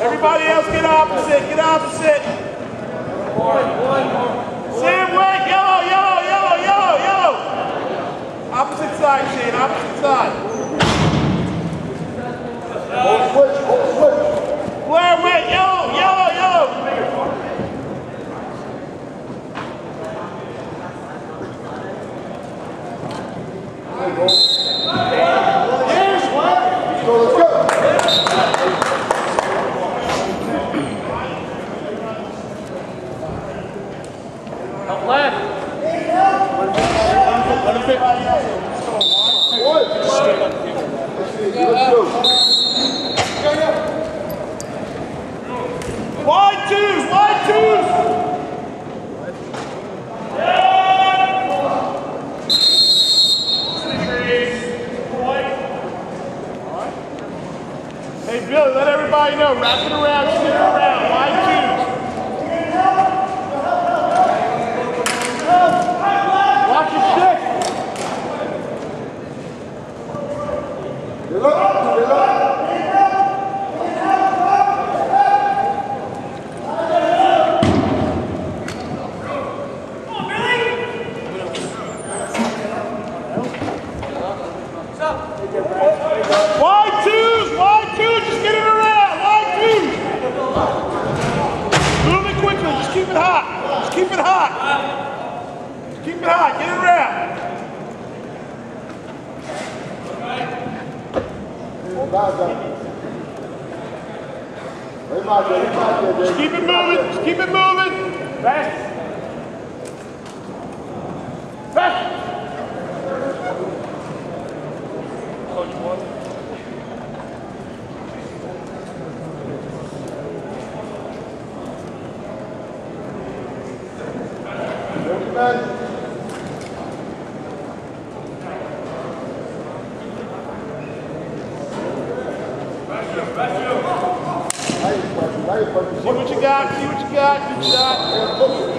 Everybody else get opposite, get opposite. Sam, wait, yellow, yellow, yellow, yellow, yellow. Opposite side, Shane, opposite side. Hold switch, switch. Blair, wait, yellow, yellow, yellow. Let's go, let's go. Up left. Hey Billy, let everybody know. Wrap it around, it around. Wide twos. Watch your stick. Get up, get up. Wide twos, wide twos, just get it around, wide twos. Move it quickly, just keep it hot. Just keep it hot. Just keep it hot, get it around. Back up. Way back there, way back there, Just Dave. keep it moving, just keep it moving. Fast. See what you got, see what you got, good.